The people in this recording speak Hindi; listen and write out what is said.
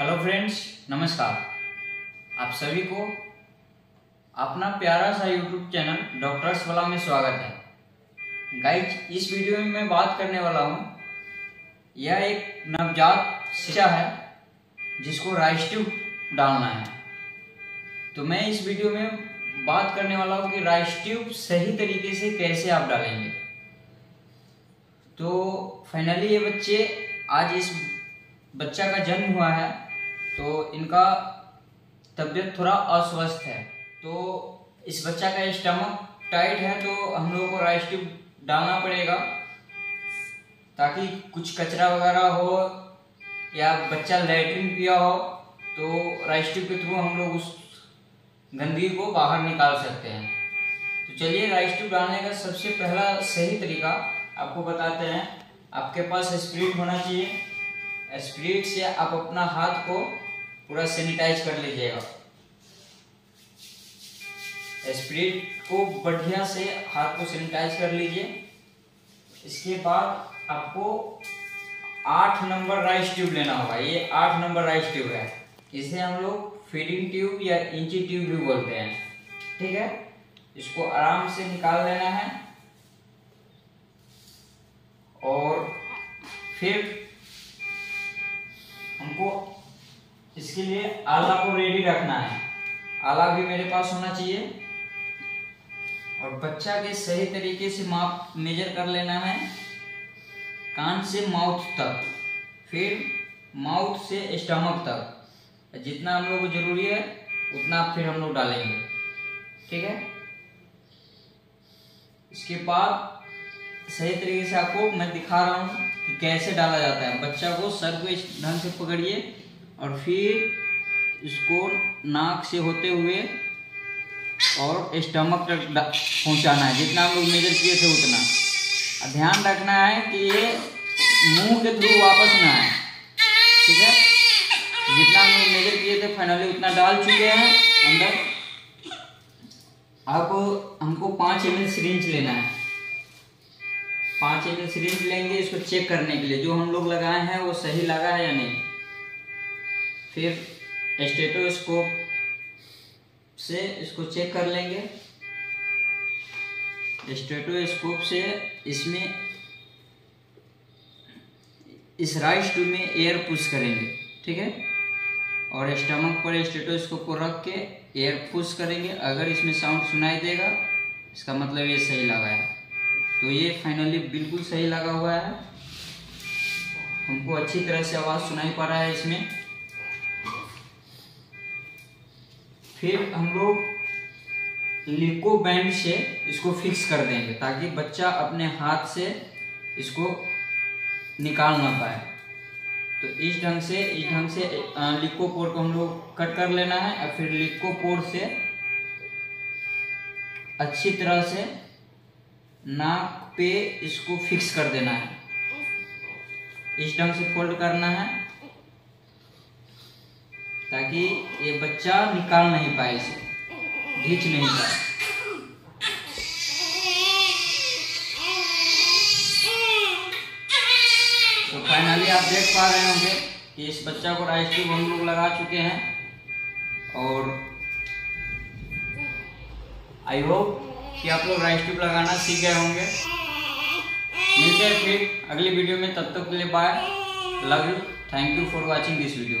हेलो फ्रेंड्स, नमस्कार। आप सभी को अपना प्यारा सा यूट्यूब चैनल डॉक्टर्स वाला में स्वागत है। गाइज़ इस वीडियो में मैं बात करने वाला हूँ। यह एक नवजात शिक्षा है, जिसको राइस ट्यूब डालना है। तो मैं इस वीडियो में बात करने वाला हूँ कि राइस ट्यूब सही तरीके से कैसे आप डालेंगे। तो फाइनली ये बच्चे, आज इस बच्चा का जन्म हुआ है। तो इनका तबीयत थोड़ा अस्वस्थ है। तो इस बच्चा का स्टमक टाइट है तो हम लोगों को राइस ट्यूब डालना पड़ेगा ताकि कुछ कचरा वगैरह हो या बच्चा लेटरिन पिया हो तो राइस ट्यूब के थ्रू हम लोग उस गंदगी को बाहर निकाल सकते हैं। तो चलिए, राइस ट्यूब डालने का सबसे पहला सही तरीका आपको बताते हैं। आपके पास स्प्रिट होना चाहिए। स्प्रिट से आप अपना हाथ को पूरा सैनिटाइज कर लीजिएगा। स्प्रिट को बढ़िया से हाथ को सैनिटाइज कर लीजिए। इसके बाद आपको आठ नंबर राइस ट्यूब लेना होगा। ये आठ नंबर राइस ट्यूब है। इसे हम लोग फीडिंग ट्यूब या इंची ट्यूब भी बोलते हैं। ठीक है? इसको आराम से निकाल लेना है। और फिर हमको इसके लिए आला को रेडी रखना है। आला भी मेरे पास होना चाहिए। और बच्चा के सही तरीके से माप मेजर कर लेना है। कान से माउथ तक, फिर माउथ से स्टमक तक। जितना हम लोग को ज़रूरी है, उतना फिर हम लोग डालेंगे। ठीक है? इसके बाद सही तरीके से आपको मैं दिखा रहा हूँ कि कैसे डाला जाता है। बच्चा को सर को इस ढंग से पकड़िए और फिर इसको नाक से होते हुए और स्टमक तक पहुँचाना है। जितना हम लोग मेजर किए थे उतना। ध्यान रखना है कि ये मुँह के थ्रू वापस ना आए। ठीक है? जितना हम लोग मेजर किए थे फाइनली उतना डाल चुके हैं अंदर। अब हमको पाँच एम एल सिरिंज लेना है। पाँच एम सिरिंज लेंगे, इसको चेक करने के लिए। जो हम लोग लगाए हैं, वो सही लगा है या नहीं? फिर स्टेटोस्कोप से इसको चेक कर लेंगे। स्टेटोस्कोप से इसमें, इस राइस ट्यूब में एयर पुश करेंगे, ठीक है? और स्टमक पर स्टेटोस्कोप को रख के एयर पुश करेंगे। अगर इसमें साउंड सुनाई देगा, इसका मतलब ये सही लगा है। तो ये फाइनली बिल्कुल सही लगा हुआ है। हमको अच्छी तरह से आवाज़ सुनाई पा रहा है इसमें। फिर हम लोग लिको बैंड से इसको फिक्स कर देंगे, ताकि बच्चा अपने हाथ से इसको निकाल ना पाए। तो इस ढंग से, इस ढंग से लिको पोर को हम लोग कट कर लेना है, और फिर लिको पोर से अच्छी तरह से नाक पे इसको फिक्स कर देना है। इस ढंग से फोल्ड करना है, ताकि ये बच्चा निकाल नहीं पाए इसे घींच नहीं पाए। तो फाइनली आप देख पा रहे होंगे कि इस बच्चा को राइस ट्यूब हम लोग लगा चुके हैं, और आई होप कि आप लोग राइस ट्यूब लगाना सीख गए होंगे। मिलते हैं फिर अगली वीडियो में, तब तक के लिए bye love you thank you for watching this video